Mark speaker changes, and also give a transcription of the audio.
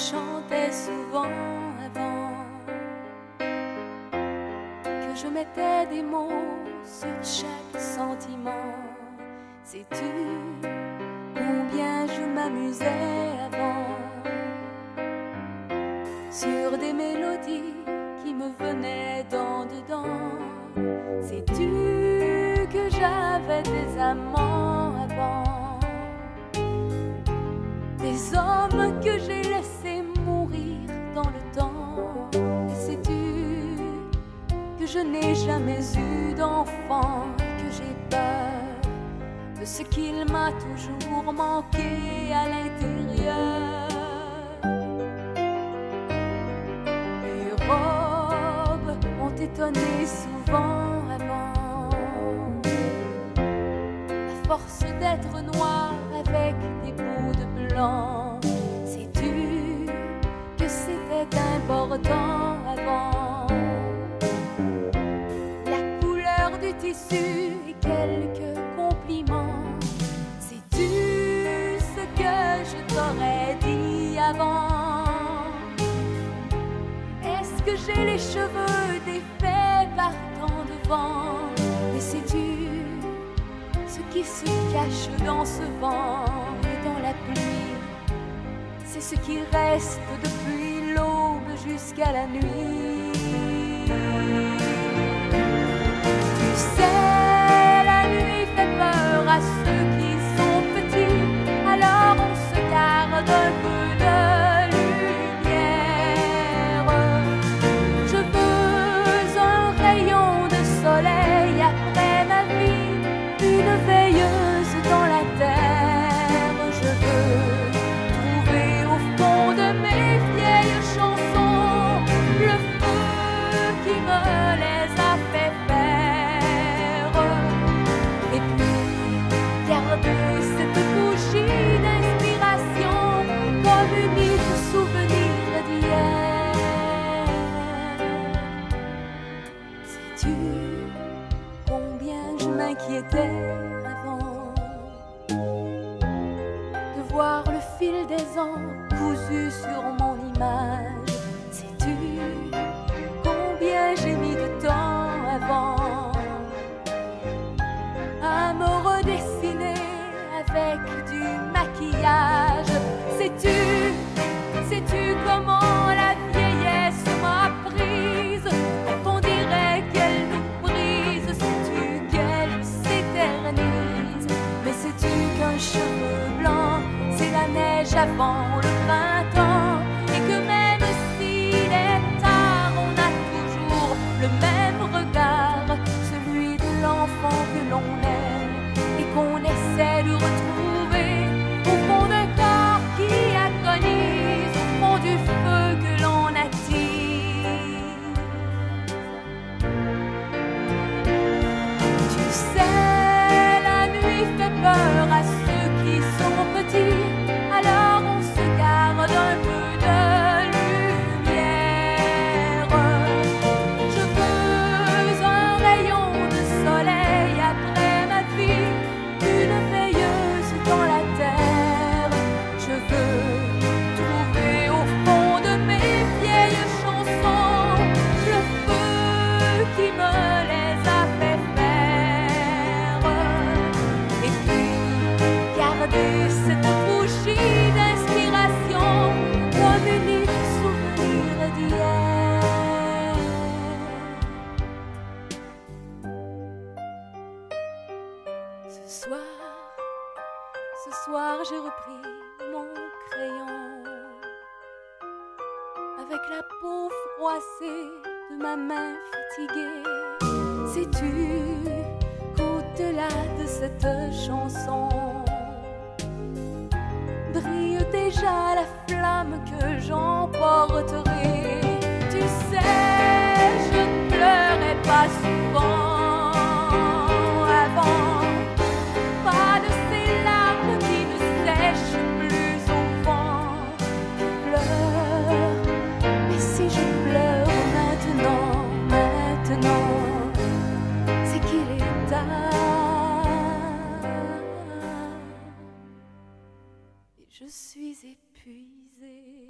Speaker 1: chantais souvent avant que je mettais des mots sur chaque sentiment. Sais-tu combien je m'amusais avant? Sur des mélodies qui me venaient d'en dedans. Sais-tu que j'avais des amants avant, des hommes que j'ai je n'ai jamais eu d'enfant que j'ai peur de ce qu'il m'a toujours manqué à l'intérieur. Les robes ont étonné souvent avant. À force d'être noir avec des bouts de blanc, sais-tu que c'était important? Et quelques compliments. Sais-tu ce que je t'aurais dit avant? Est-ce que j'ai les cheveux défaits par tant de vent? Mais sais-tu ce qui se cache dans ce vent et dans la pluie? C'est ce qui reste depuis l'aube jusqu'à la nuit. M'inquiétais avant de voir le fil des ans cousu sur mon image? Ce soir, ce soir j'ai repris mon crayon avec la peau froissée de ma main fatiguée. Sais-tu qu'au-delà de cette chanson brille déjà la flamme que j'emporterai? je suis épuisée.